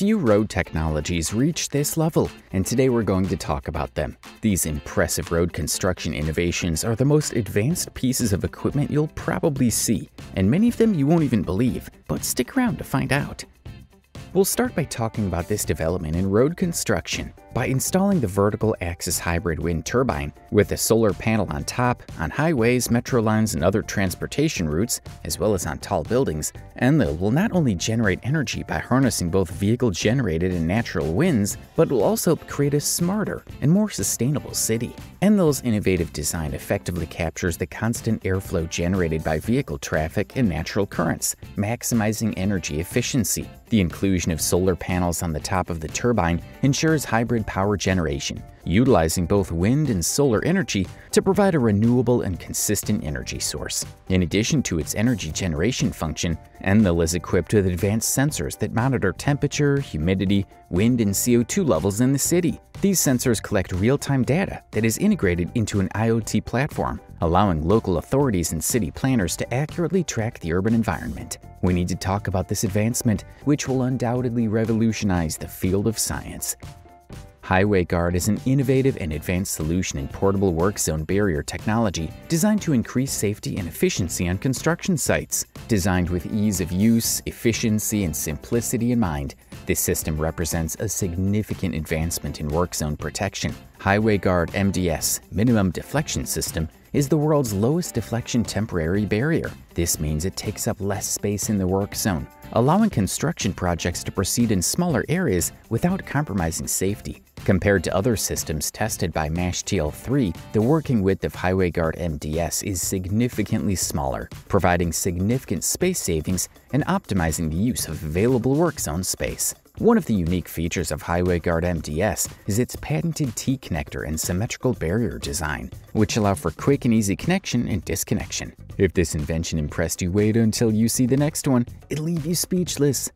Few road technologies reach this level, and today we're going to talk about them. These impressive road construction innovations are the most advanced pieces of equipment you'll probably see, and many of them you won't even believe, but stick around to find out. We'll start by talking about this development in road construction. By installing the vertical axis hybrid wind turbine with a solar panel on top, on highways, metro lines, and other transportation routes, as well as on tall buildings, Enlil will not only generate energy by harnessing both vehicle-generated and natural winds, but will also create a smarter and more sustainable city. Enlil's innovative design effectively captures the constant airflow generated by vehicle traffic and natural currents, maximizing energy efficiency. The inclusion of solar panels on the top of the turbine ensures hybrid power generation, utilizing both wind and solar energy to provide a renewable and consistent energy source. In addition to its energy generation function, Enlil is equipped with advanced sensors that monitor temperature, humidity, wind, and CO2 levels in the city. These sensors collect real-time data that is integrated into an IoT platform, allowing local authorities and city planners to accurately track the urban environment. We need to talk about this advancement, which will undoubtedly revolutionize the field of science. Highway Guard is an innovative and advanced solution in portable work zone barrier technology designed to increase safety and efficiency on construction sites. Designed with ease of use, efficiency, and simplicity in mind, this system represents a significant advancement in work zone protection. Highway Guard MDS Minimum Deflection System is the world's lowest deflection temporary barrier. This means it takes up less space in the work zone, allowing construction projects to proceed in smaller areas without compromising safety. Compared to other systems tested by MASH-TL3, the working width of Highway Guard MDS is significantly smaller, providing significant space savings and optimizing the use of available work zone space. One of the unique features of Highway Guard MDS is its patented T-connector and symmetrical barrier design, which allow for quick and easy connection and disconnection. If this invention impressed you, wait until you see the next one. It'll leave you speechless.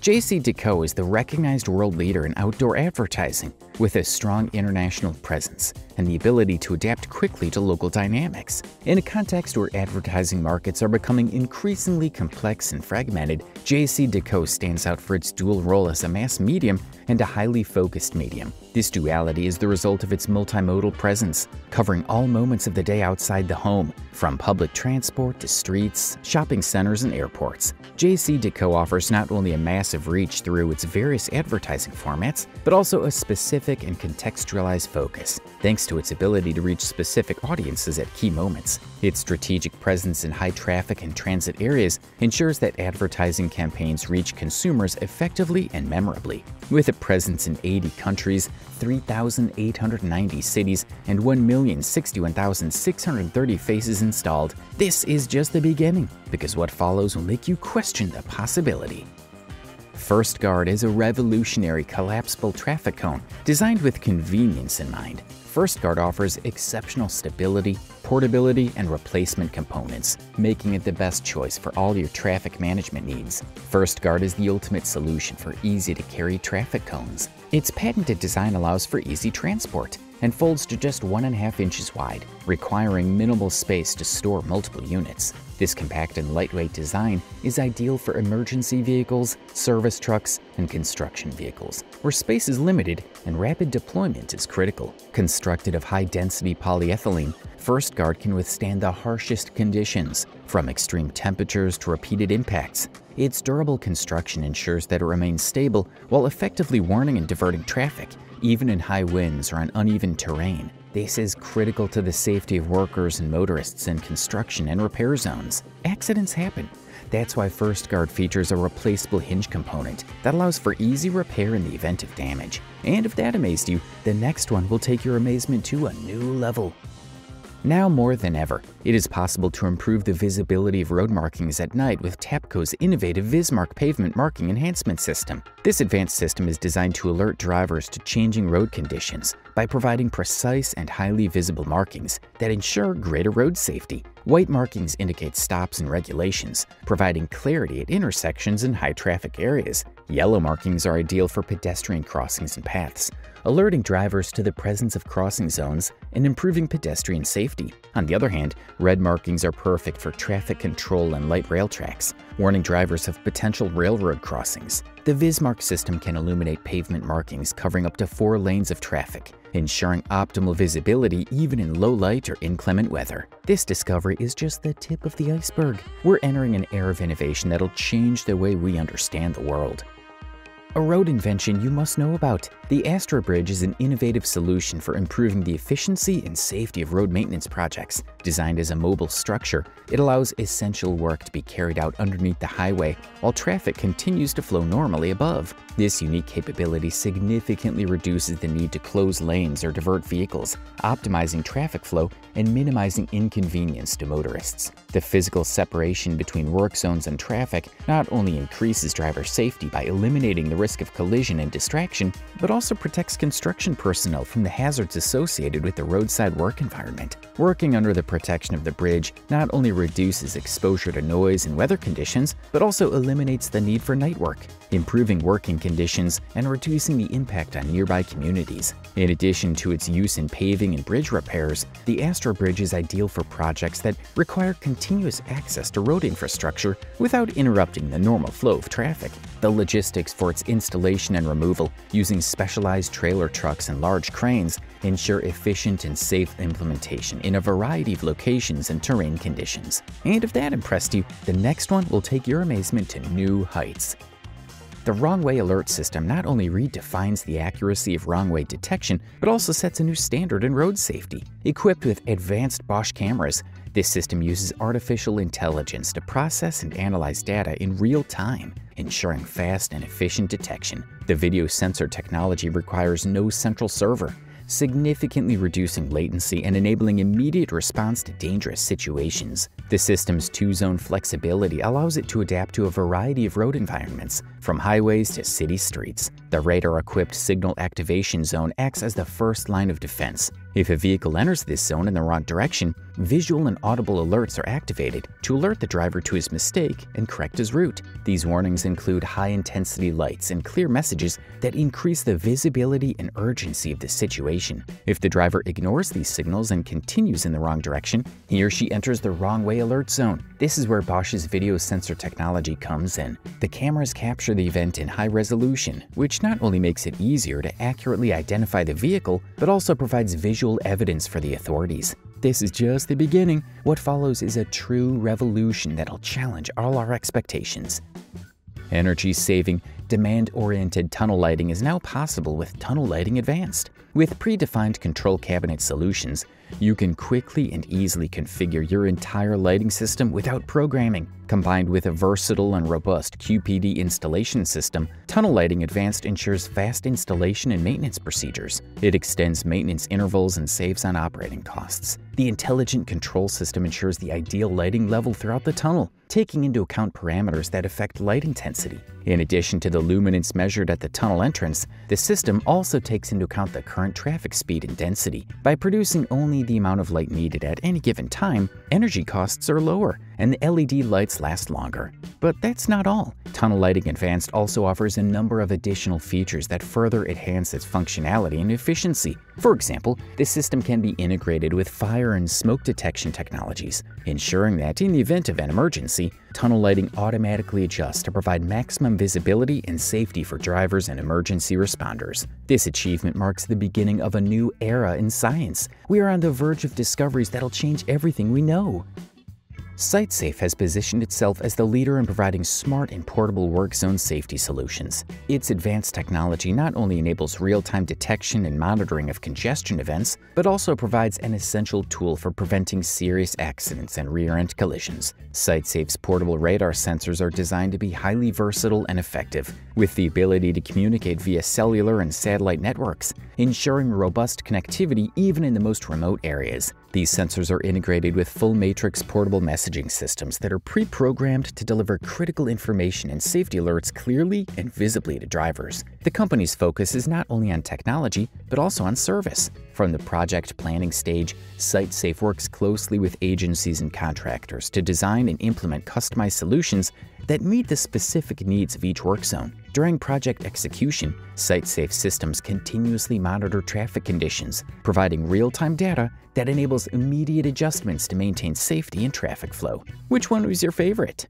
JCDecaux is the recognized world leader in outdoor advertising with a strong international presence and the ability to adapt quickly to local dynamics. In a context where advertising markets are becoming increasingly complex and fragmented, JCDecaux stands out for its dual role as a mass medium and a highly focused medium. This duality is the result of its multimodal presence, covering all moments of the day outside the home, from public transport to streets, shopping centers, and airports. JCDecaux offers not only a massive reach through its various advertising formats, but also a specific and contextualized focus, thanks to its ability to reach specific audiences at key moments. Its strategic presence in high traffic and transit areas ensures that advertising campaigns reach consumers effectively and memorably. With a presence in 80 countries, 3,890 cities, and 1,061,630 faces installed, this is just the beginning, because what follows will make you question the possibility. First Guard is a revolutionary collapsible traffic cone designed with convenience in mind. First Guard offers exceptional stability, portability, and replacement components, making it the best choice for all your traffic management needs. First Guard is the ultimate solution for easy-to-carry traffic cones. Its patented design allows for easy transport and folds to just 1.5 inches wide, requiring minimal space to store multiple units. This compact and lightweight design is ideal for emergency vehicles, service trucks, and construction vehicles, where space is limited and rapid deployment is critical. Constructed of high-density polyethylene, First Guard can withstand the harshest conditions, from extreme temperatures to repeated impacts. Its durable construction ensures that it remains stable while effectively warning and diverting traffic, even in high winds or on uneven terrain. This is critical to the safety of workers and motorists in construction and repair zones. Accidents happen. That's why First Guard features a replaceable hinge component that allows for easy repair in the event of damage. And if that amazed you, the next one will take your amazement to a new level. Now more than ever, it is possible to improve the visibility of road markings at night with Tapco's innovative VisMark pavement marking enhancement system. This advanced system is designed to alert drivers to changing road conditions by providing precise and highly visible markings that ensure greater road safety. White markings indicate stops and regulations, providing clarity at intersections and high-traffic areas. Yellow markings are ideal for pedestrian crossings and paths, alerting drivers to the presence of crossing zones and improving pedestrian safety. On the other hand, red markings are perfect for traffic control and light rail tracks, warning drivers of potential railroad crossings. The VisMark system can illuminate pavement markings covering up to four lanes of traffic, ensuring optimal visibility even in low light or inclement weather. This discovery is just the tip of the iceberg. We're entering an era of innovation that'll change the way we understand the world. A road invention you must know about. The Astra Bridge is an innovative solution for improving the efficiency and safety of road maintenance projects. Designed as a mobile structure, it allows essential work to be carried out underneath the highway while traffic continues to flow normally above. This unique capability significantly reduces the need to close lanes or divert vehicles, optimizing traffic flow and minimizing inconvenience to motorists. The physical separation between work zones and traffic not only increases driver safety by eliminating the risk of collision and distraction, but also protects construction personnel from the hazards associated with the roadside work environment. Working under the protection of the bridge not only reduces exposure to noise and weather conditions, but also eliminates the need for night work, improving working conditions and reducing the impact on nearby communities. In addition to its use in paving and bridge repairs, the Astra Bridge is ideal for projects that require continuous access to road infrastructure without interrupting the normal flow of traffic. The logistics for its installation and removal using specialized trailer trucks and large cranes ensure efficient and safe implementation in a variety of locations and terrain conditions. And if that impressed you, the next one will take your amazement to new heights. The wrong way alert system not only redefines the accuracy of wrong way detection, but also sets a new standard in road safety. Equipped with advanced Bosch cameras, this system uses artificial intelligence to process and analyze data in real time, ensuring fast and efficient detection. The video sensor technology requires no central server, significantly reducing latency and enabling immediate response to dangerous situations. The system's two-zone flexibility allows it to adapt to a variety of road environments, from highways to city streets. The radar-equipped signal activation zone acts as the first line of defense. If a vehicle enters this zone in the wrong direction, visual and audible alerts are activated to alert the driver to his mistake and correct his route. These warnings include high-intensity lights and clear messages that increase the visibility and urgency of the situation. If the driver ignores these signals and continues in the wrong direction, he or she enters the wrong way alert zone. This is where Bosch's video sensor technology comes in. The cameras capture the event in high resolution, which not only makes it easier to accurately identify the vehicle, but also provides visual evidence for the authorities. This is just the beginning. What follows is a true revolution that'll challenge all our expectations. Energy saving, demand oriented tunnel lighting is now possible with Tunnel Lighting Advanced. With predefined control cabinet solutions, you can quickly and easily configure your entire lighting system without programming. Combined with a versatile and robust QPD installation system, Tunnel Lighting Advanced ensures fast installation and maintenance procedures. It extends maintenance intervals and saves on operating costs. The intelligent control system ensures the ideal lighting level throughout the tunnel, taking into account parameters that affect light intensity. In addition to the luminance measured at the tunnel entrance, the system also takes into account the current traffic speed and density. By producing only the amount of light needed at any given time, energy costs are lower and the LED lights last longer. But that's not all. Tunnel Lighting Advanced also offers a number of additional features that further enhance its functionality and efficiency. For example, this system can be integrated with fire and smoke detection technologies, ensuring that in the event of an emergency, tunnel lighting automatically adjusts to provide maximum visibility and safety for drivers and emergency responders. This achievement marks the beginning of a new era in science. We are on the verge of discoveries that'll change everything we know. SiteSafe has positioned itself as the leader in providing smart and portable work zone safety solutions. Its advanced technology not only enables real-time detection and monitoring of congestion events, but also provides an essential tool for preventing serious accidents and rear-end collisions. SiteSafe's portable radar sensors are designed to be highly versatile and effective, with the ability to communicate via cellular and satellite networks, ensuring robust connectivity even in the most remote areas. These sensors are integrated with full matrix portable messaging systems that are pre-programmed to deliver critical information and safety alerts clearly and visibly to drivers. The company's focus is not only on technology, but also on service. From the project planning stage, SiteSafe works closely with agencies and contractors to design and implement customized solutions that meet the specific needs of each work zone. During project execution, SiteSafe systems continuously monitor traffic conditions, providing real-time data that enables immediate adjustments to maintain safety and traffic flow. Which one was your favorite?